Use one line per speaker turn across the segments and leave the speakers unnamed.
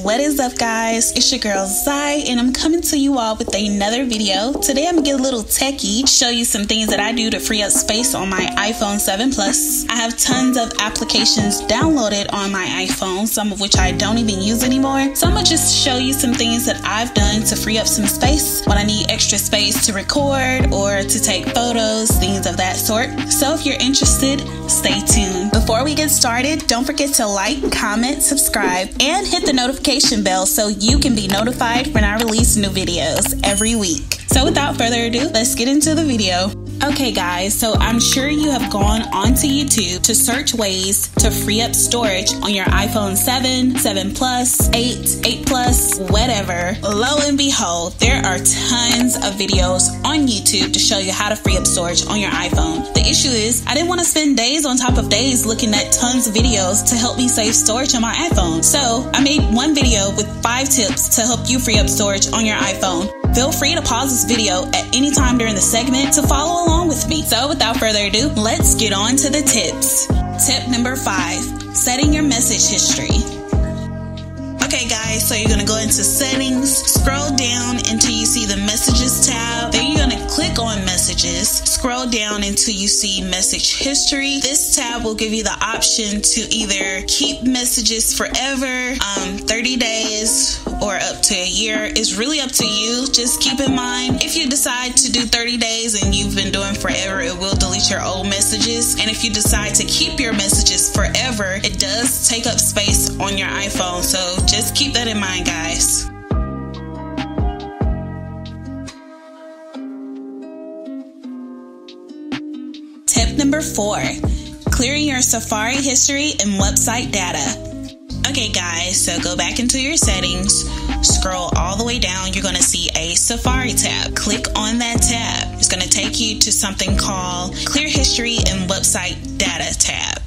What is up, guys? It's your girl Zy, and I'm coming to you all with another video. Today, I'm gonna get a little techie, show you some things that I do to free up space on my iPhone 7 Plus. I have tons of applications downloaded on my iPhone, some of which I don't even use anymore. So, I'm gonna just show you some things that I've done to free up some space when I need extra space to record or to take photos, things of that sort. So, if you're interested, stay tuned. Before we get started, don't forget to like, comment, subscribe, and hit the notification notification bell so you can be notified when I release new videos every week. So without further ado, let's get into the video. Okay guys, so I'm sure you have gone onto YouTube to search ways to free up storage on your iPhone 7, 7 Plus, 8, 8 Plus, whatever. Lo and behold, there are tons of videos on YouTube to show you how to free up storage on your iPhone. The issue is, I didn't want to spend days on top of days looking at tons of videos to help me save storage on my iPhone. So I made one video with five tips to help you free up storage on your iPhone. Feel free to pause this video at any time during the segment to follow along with me. So without further ado, let's get on to the tips. Tip number five, setting your message history. Okay guys, so you're gonna go into settings, scroll down until you see the messages tab. Then messages, scroll down until you see message history. This tab will give you the option to either keep messages forever, um, 30 days, or up to a year. It's really up to you. Just keep in mind if you decide to do 30 days and you've been doing forever, it will delete your old messages. And if you decide to keep your messages forever, it does take up space on your iPhone. So just just keep that in mind, guys. Four clearing your Safari history and website data. Okay, guys, so go back into your settings, scroll all the way down. You're going to see a Safari tab. Click on that tab. It's going to take you to something called Clear History and Website Data tab.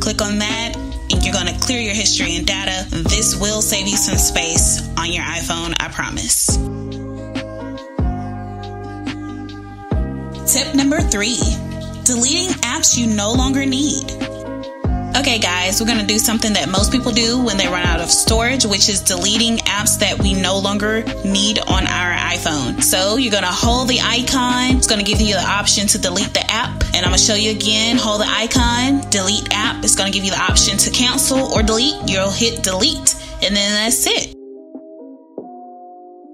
Click on that and you're going to clear your history and data. This will save you some space on your iPhone, I promise. Tip number three deleting apps you no longer need. Okay, guys, we're gonna do something that most people do when they run out of storage, which is deleting apps that we no longer need on our iPhone. So you're gonna hold the icon, it's gonna give you the option to delete the app, and I'm gonna show you again. Hold the icon, delete app, it's gonna give you the option to cancel or delete. You'll hit delete, and then that's it.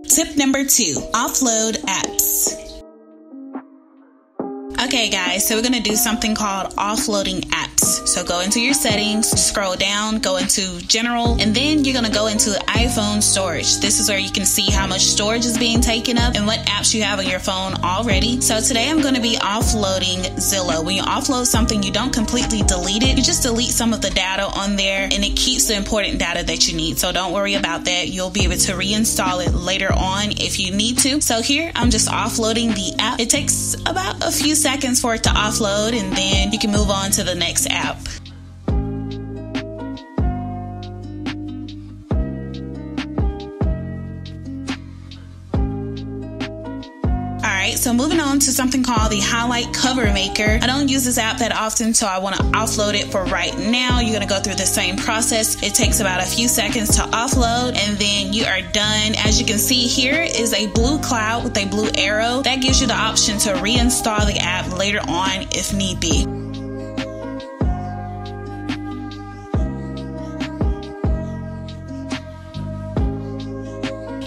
Tip number two offload apps. Okay, guys, so we're gonna do something called offloading apps. So go into your settings, scroll down, go into general, and then you're gonna go into iPhone storage. This is where you can see how much storage is being taken up and what apps you have on your phone already. So today I'm gonna be offloading Zillow. When you offload something, you don't completely delete it, you just delete some of the data on there and it keeps the important data that you need. So don't worry about that. You'll be able to reinstall it later on if you need to. So here I'm just offloading the app. It takes about a few seconds seconds for it to offload and then you can move on to the next app. So moving on to something called the Highlight Cover Maker. I don't use this app that often, so I want to offload it for right now. You're going to go through the same process. It takes about a few seconds to offload, and then you are done. As you can see here is a blue cloud with a blue arrow. That gives you the option to reinstall the app later on if need be.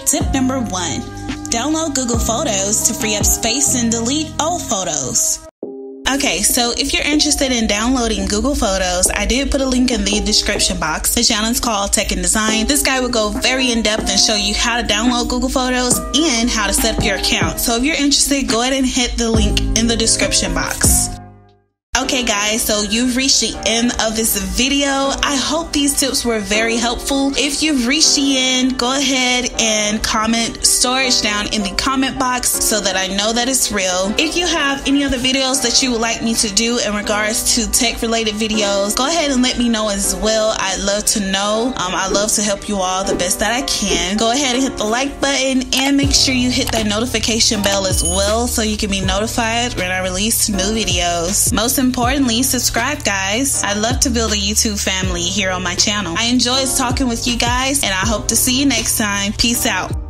Tip number one Download Google Photos to free up space and delete old photos. Okay, so if you're interested in downloading Google Photos, I did put a link in the description box. The channel is called Tech and Design. This guy will go very in depth and show you how to download Google Photos and how to set up your account. So if you're interested, go ahead and hit the link in the description box. Okay, guys, so you've reached the end of this video. I hope these tips were very helpful. If you've reached the end, go ahead and comment storage down in the comment box so that I know that it's real. If you have any other videos that you would like me to do in regards to tech related videos, go ahead and let me know as well. I'd love to know. Um, I love to help you all the best that I can. Go ahead and hit the like button and make sure you hit that notification bell as well so you can be notified when I release new videos. Most importantly, subscribe, guys. I'd love to build a YouTube family here on my channel. I enjoy talking with you guys, and I hope to see you next time. Peace out.